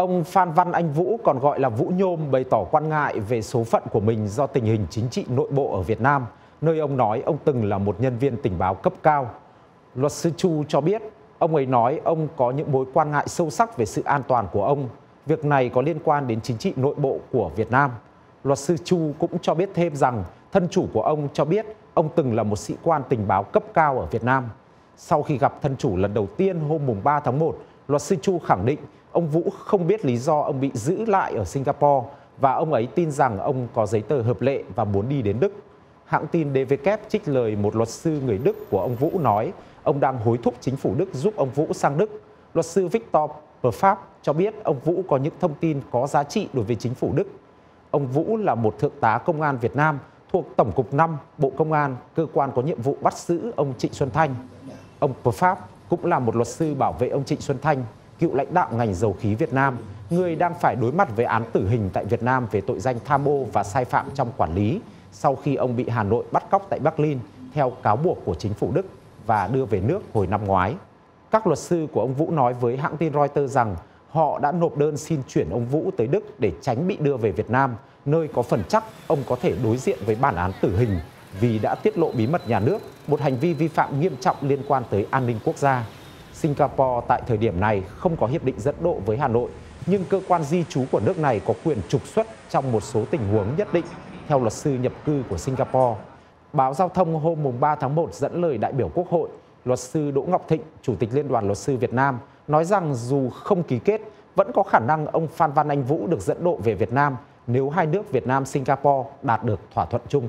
Ông Phan Văn Anh Vũ còn gọi là Vũ Nhôm bày tỏ quan ngại về số phận của mình do tình hình chính trị nội bộ ở Việt Nam, nơi ông nói ông từng là một nhân viên tình báo cấp cao. Luật sư Chu cho biết, ông ấy nói ông có những mối quan ngại sâu sắc về sự an toàn của ông. Việc này có liên quan đến chính trị nội bộ của Việt Nam. Luật sư Chu cũng cho biết thêm rằng thân chủ của ông cho biết ông từng là một sĩ quan tình báo cấp cao ở Việt Nam. Sau khi gặp thân chủ lần đầu tiên hôm mùng 3 tháng 1, luật sư Chu khẳng định ông Vũ không biết lý do ông bị giữ lại ở Singapore và ông ấy tin rằng ông có giấy tờ hợp lệ và muốn đi đến Đức. Hãng tin DVK trích lời một luật sư người Đức của ông Vũ nói ông đang hối thúc chính phủ Đức giúp ông Vũ sang Đức. Luật sư Victor Perfab cho biết ông Vũ có những thông tin có giá trị đối với chính phủ Đức. Ông Vũ là một thượng tá công an Việt Nam thuộc Tổng cục 5 Bộ Công an, cơ quan có nhiệm vụ bắt giữ ông Trịnh Xuân Thanh. Ông Perfab cũng là một luật sư bảo vệ ông Trịnh Xuân Thanh cựu lãnh đạo ngành dầu khí Việt Nam, người đang phải đối mặt với án tử hình tại Việt Nam về tội danh tham ô và sai phạm trong quản lý sau khi ông bị Hà Nội bắt cóc tại Berlin theo cáo buộc của chính phủ Đức và đưa về nước hồi năm ngoái. Các luật sư của ông Vũ nói với hãng tin Reuters rằng họ đã nộp đơn xin chuyển ông Vũ tới Đức để tránh bị đưa về Việt Nam, nơi có phần chắc ông có thể đối diện với bản án tử hình vì đã tiết lộ bí mật nhà nước, một hành vi vi phạm nghiêm trọng liên quan tới an ninh quốc gia. Singapore tại thời điểm này không có hiệp định dẫn độ với Hà Nội, nhưng cơ quan di trú của nước này có quyền trục xuất trong một số tình huống nhất định, theo luật sư nhập cư của Singapore. Báo Giao thông hôm 3 tháng 1 dẫn lời đại biểu Quốc hội, luật sư Đỗ Ngọc Thịnh, Chủ tịch Liên đoàn Luật sư Việt Nam, nói rằng dù không ký kết, vẫn có khả năng ông Phan Văn Anh Vũ được dẫn độ về Việt Nam nếu hai nước Việt Nam-Singapore đạt được thỏa thuận chung.